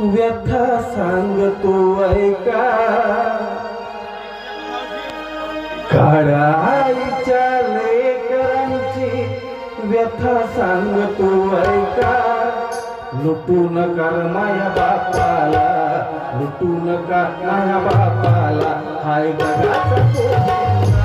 व्यथा सांगतो ऐका. काळाईच्या लेकरांची व्यथा सांगतो ऐका. लुटून कर माया बापाला लुटून कर माया बापाला. हाय बघा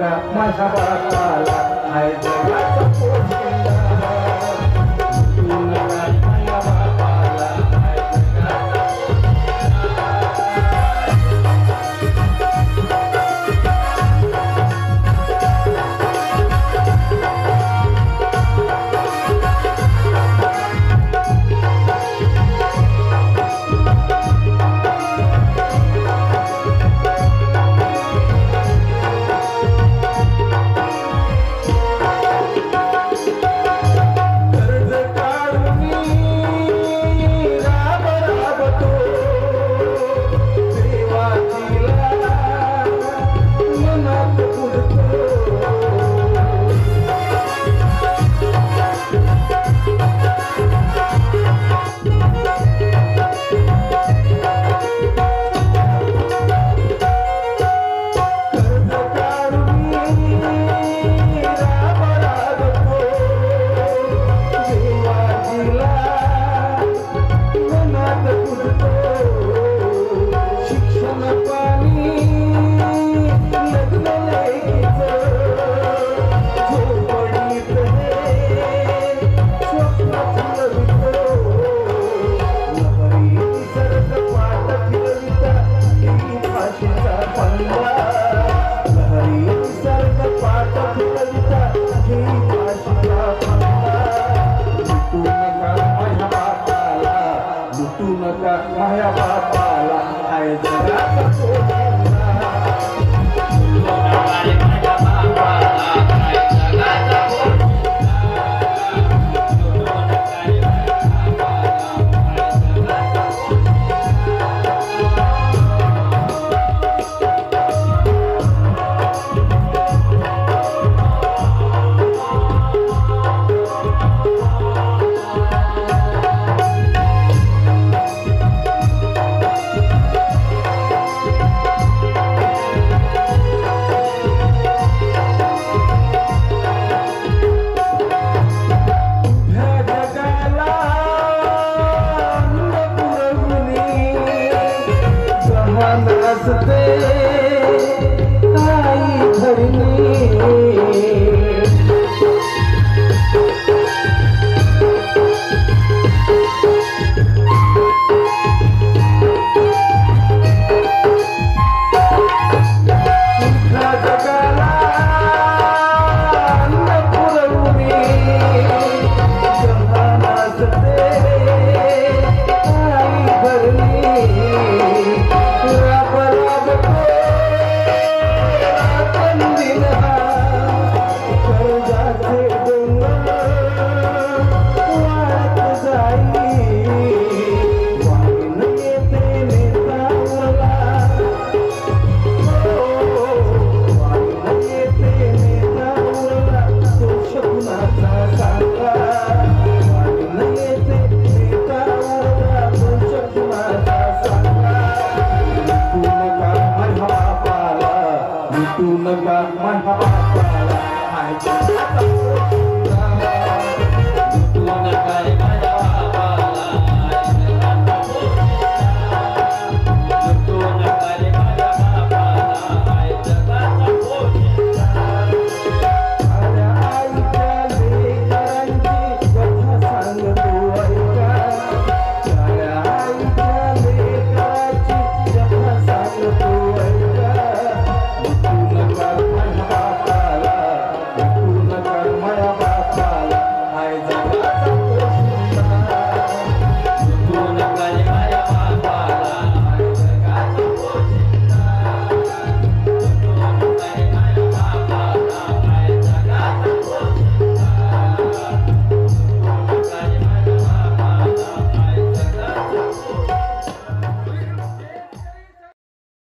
Masa para pala Ay, de Tumakak, kaya pa pala, ay darasa ko na. Tumakak. Itu megah mahal Hai, hai, hai,